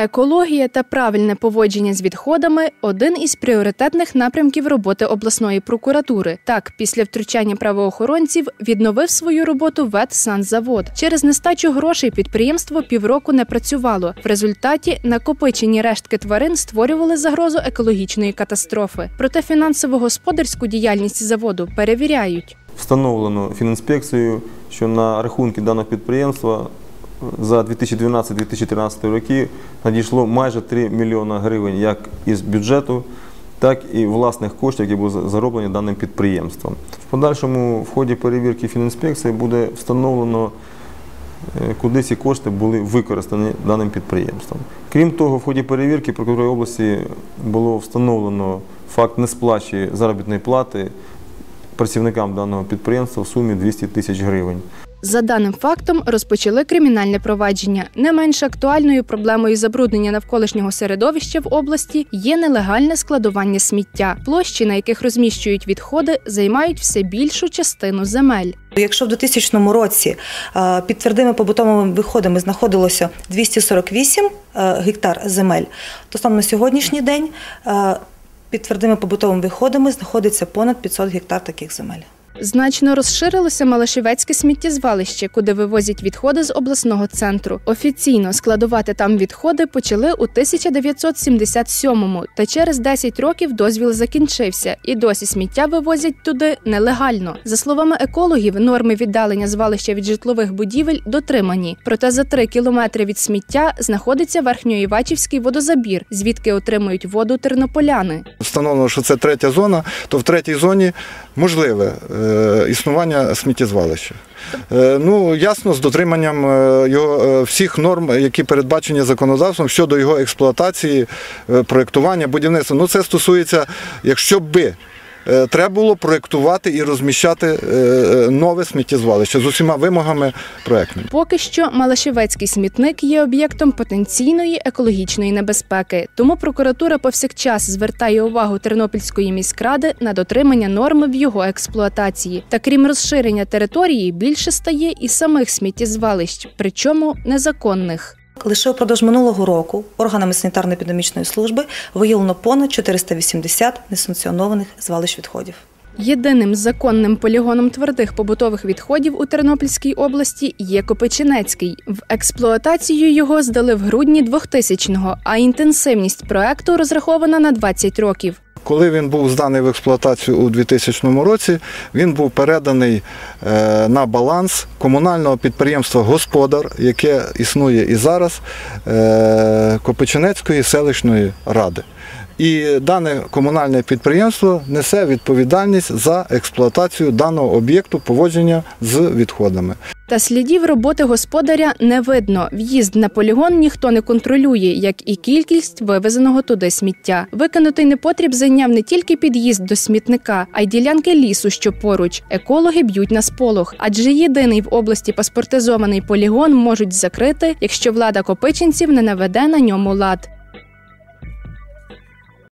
Екологія та правильне поводження з відходами один із пріоритетних напрямків роботи обласної прокуратури. Так, після втручання правоохоронців відновив свою роботу ветсанзавод. Через нестачу грошей підприємство півроку не працювало. В результаті накопичені рештки тварин створювали загрозу екологічної катастрофи. Проте фінансово-господарську діяльність заводу перевіряють. Встановлено фінінспекцією, що на рахунки даного підприємства за 2012-2013 роки надійшло майже 3 мільйона гривень як із бюджету, так і власних коштів, які були зароблені даним підприємством. В подальшому в ході перевірки фінінспекції буде встановлено, е, куди ці кошти були використані даним підприємством. Крім того, в ході перевірки прокуратури області було встановлено факт несплачі заробітної плати працівникам даного підприємства в сумі 200 тисяч гривень. За даним фактом розпочали кримінальне провадження. Не менш актуальною проблемою забруднення навколишнього середовища в області є нелегальне складування сміття. Площі, на яких розміщують відходи, займають все більшу частину земель. Якщо в 2000 році е, під твердими побутовими виходами знаходилося 248 е, гектар земель, то саме на сьогоднішній день е, під твердими побутовими виходами знаходиться понад 500 гектар таких земель. Значно розширилося Малашівецьке сміттєзвалище, куди вивозять відходи з обласного центру. Офіційно складувати там відходи почали у 1977-му, та через 10 років дозвіл закінчився, і досі сміття вивозять туди нелегально. За словами екологів, норми віддалення звалища від житлових будівель дотримані. Проте за 3 кілометри від сміття знаходиться верхньоівачівський водозабір, звідки отримують воду тернополяни. Встановлено, що це третя зона, то в третій зоні можливе е, існування сміттєзвалища. Е, Ну, ясно, з дотриманням е, його е, всіх норм, які передбачені законодавством щодо його експлуатації, е, проєктування, будівництва. Ну, це стосується, якщо би. Е, Треба було проєктувати і розміщати е, е, нове сміттєзвалище з усіма вимогами проєктними. Поки що Малашівецький смітник є об'єктом потенційної екологічної небезпеки. Тому прокуратура повсякчас звертає увагу Тернопільської міськради на дотримання норми в його експлуатації. Та крім розширення території, більше стає і самих сміттєзвалищ, причому незаконних. Лише впродовж минулого року органами санітарно-епідемічної служби виявлено понад 480 несанкціонованих звалищ відходів. Єдиним законним полігоном твердих побутових відходів у Тернопільській області є Копичинецький. В експлуатацію його здали в грудні 2000-го, а інтенсивність проекту розрахована на 20 років. Коли він був зданий в експлуатацію у 2000 році, він був переданий е, на баланс комунального підприємства Господар, яке існує і зараз е, Копичинецької селищної ради. І дане комунальне підприємство несе відповідальність за експлуатацію даного об'єкту поводження з відходами. Та слідів роботи господаря не видно. В'їзд на полігон ніхто не контролює, як і кількість вивезеного туди сміття. Викинутий непотріб зайняв не тільки під'їзд до смітника, а й ділянки лісу, що поруч. Екологи б'ють на сполох, адже єдиний в області паспортизований полігон можуть закрити, якщо влада копичинців не наведе на ньому лад.